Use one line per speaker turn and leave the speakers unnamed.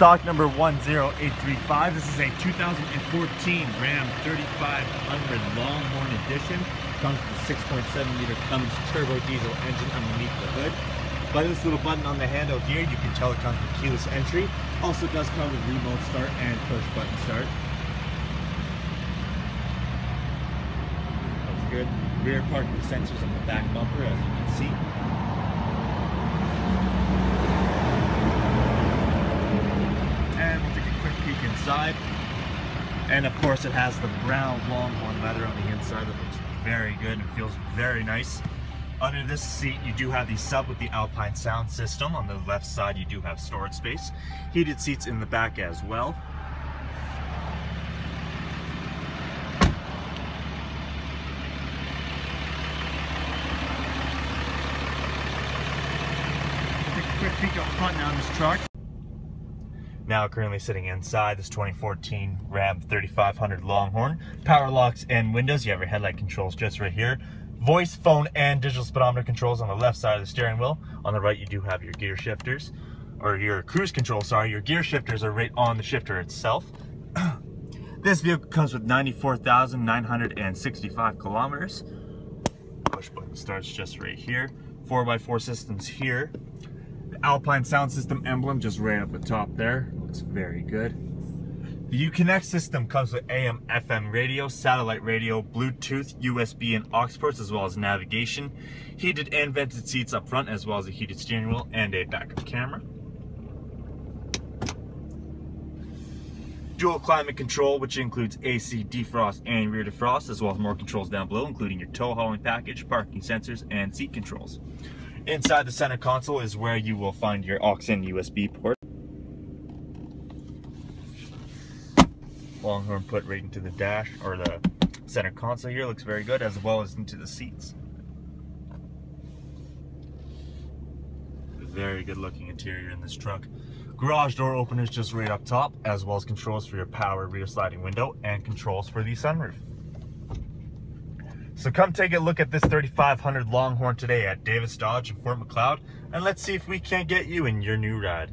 stock number 10835. This is a 2014 Ram 3500 Longhorn Edition. Comes with a 6.7 liter Cummins turbo diesel engine underneath the hood. By this little button on the handle here, you can tell it comes with keyless entry. Also does come with remote start and push button start. That's good. Rear parking sensors on the back bumper, as you can see. And we'll take a quick peek inside. And of course it has the brown Longhorn leather on the inside that looks very good and feels very nice. Under this seat you do have the sub with the Alpine sound system. On the left side you do have storage space. Heated seats in the back as well. Take a quick peek up front now in this truck. Now currently sitting inside this 2014 Ram 3500 Longhorn. Power locks and windows. You have your headlight controls just right here. Voice, phone, and digital speedometer controls on the left side of the steering wheel. On the right, you do have your gear shifters, or your cruise control, sorry. Your gear shifters are right on the shifter itself. this vehicle comes with 94,965 kilometers. Push button starts just right here. 4x4 systems here. Alpine sound system emblem just right up the top there. Looks very good. The Uconnect system comes with AM, FM radio, satellite radio, Bluetooth, USB, and aux ports, as well as navigation. Heated and vented seats up front, as well as a heated steering wheel and a backup camera. Dual climate control, which includes AC, defrost, and rear defrost, as well as more controls down below, including your tow hauling package, parking sensors, and seat controls. Inside the center console is where you will find your aux and USB port. Longhorn put right into the dash or the center console here looks very good as well as into the seats. Very good looking interior in this truck. Garage door openers just right up top as well as controls for your power rear sliding window and controls for the sunroof. So come take a look at this 3500 Longhorn today at Davis Dodge in Fort Macleod and let's see if we can't get you in your new ride.